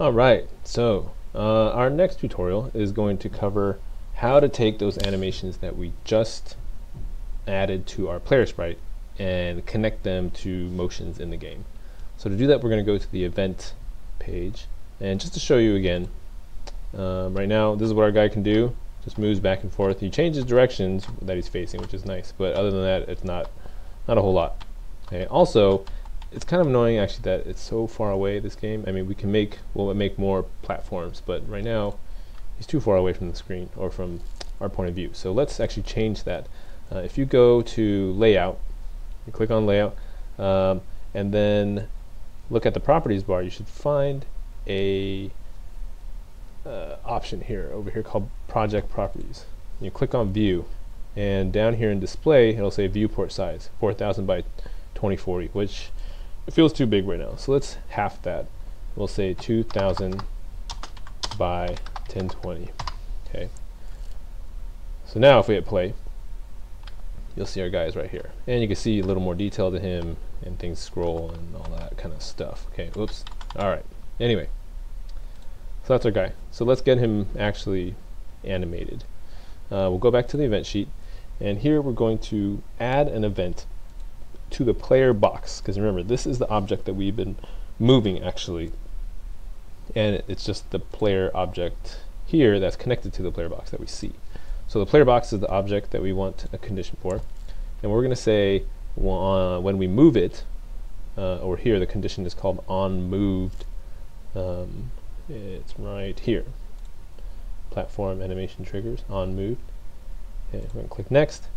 Alright, so uh, our next tutorial is going to cover how to take those animations that we just added to our player sprite and connect them to motions in the game. So to do that we're going to go to the event page and just to show you again um, right now this is what our guy can do. Just moves back and forth. He changes directions that he's facing which is nice but other than that it's not not a whole lot. Okay also it's kind of annoying actually that it's so far away this game. I mean we can make we'll make more platforms but right now he's too far away from the screen or from our point of view. So let's actually change that. Uh, if you go to layout you click on layout um, and then look at the properties bar you should find a uh, option here over here called project properties. You click on view and down here in display it'll say viewport size 4000 by 2040 which it feels too big right now. So let's half that. We'll say 2000 by 1020. Okay. So now if we hit play, you'll see our guys right here. And you can see a little more detail to him and things scroll and all that kind of stuff. Okay, whoops. Alright. Anyway. So that's our guy. So let's get him actually animated. Uh, we'll go back to the event sheet and here we're going to add an event to the player box because remember this is the object that we've been moving actually. And it's just the player object here that's connected to the player box that we see. So the player box is the object that we want a condition for. And we're going to say uh, when we move it uh, or here the condition is called on moved um, it's right here. Platform animation triggers on moved. Okay, we're going to click next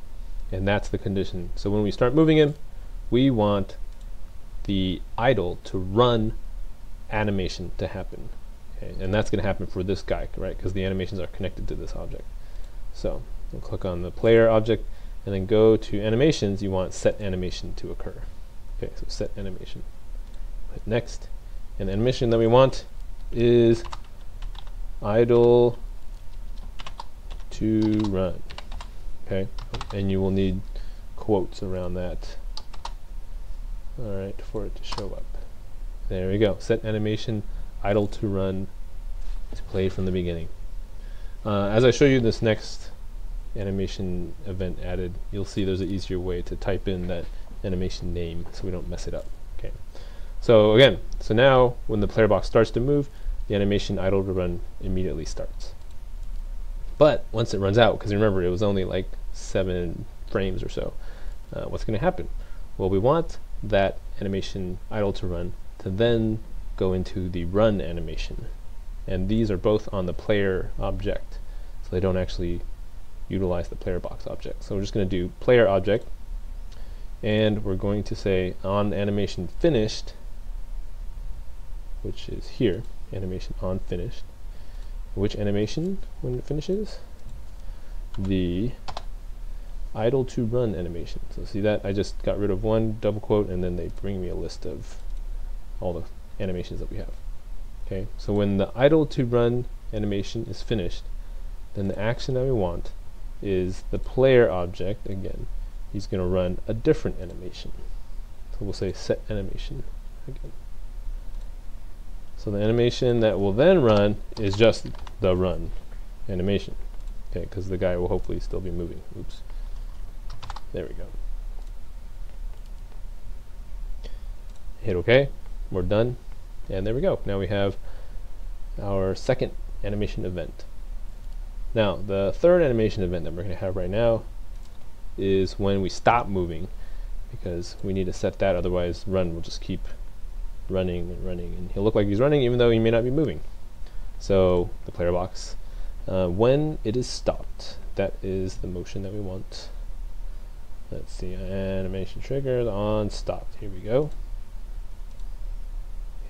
and that's the condition. So when we start moving him we want the idle to run animation to happen. Okay, and that's going to happen for this guy, right? Because the animations are connected to this object. So we'll click on the player object and then go to animations. You want set animation to occur. Okay, so set animation. Hit next. And the animation that we want is idle to run. Okay, and you will need quotes around that alright for it to show up. There we go. Set animation idle to run to play from the beginning. Uh, as I show you this next animation event added you'll see there's an easier way to type in that animation name so we don't mess it up okay? So again so now when the player box starts to move the animation idle to run immediately starts. But once it runs out because remember it was only like seven frames or so uh, what's going to happen? Well we want that animation idle to run to then go into the run animation. And these are both on the player object, so they don't actually utilize the player box object. So we're just going to do player object, and we're going to say on animation finished, which is here, animation on finished. Which animation when it finishes? The idle to run animation. So see that? I just got rid of one double quote and then they bring me a list of all the animations that we have. Okay, so when the idle to run animation is finished, then the action that we want is the player object, again, he's going to run a different animation. So we'll say set animation again. So the animation that will then run is just the run animation. Okay, because the guy will hopefully still be moving. Oops. There we go. Hit OK. We're done. And there we go. Now we have our second animation event. Now, the third animation event that we're going to have right now is when we stop moving because we need to set that otherwise run will just keep running and running and he'll look like he's running even though he may not be moving. So the player box, uh, when it is stopped, that is the motion that we want. Let's see, animation triggered on stopped. Here we go.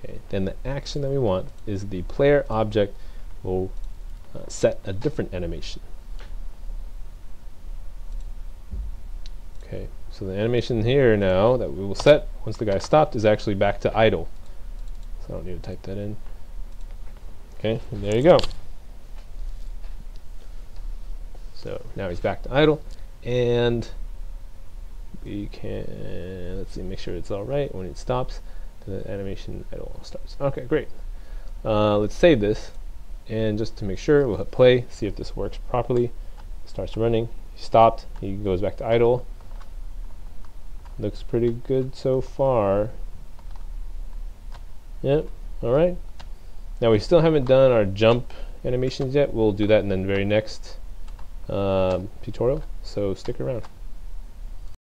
Okay, then the action that we want is the player object will uh, set a different animation. Okay, so the animation here now that we will set once the guy stopped is actually back to idle. So I don't need to type that in. Okay, and there you go. So now he's back to idle and we can let's see make sure it's all right when it stops the animation idle starts okay great Uh, let's save this, and just to make sure, we'll hit play, see if this works properly. It starts running. He stopped. He goes back to idle. Looks pretty good so far. Yep. All right. Now we still haven't done our jump animations yet. We'll do that in the very next uh, tutorial. So stick around.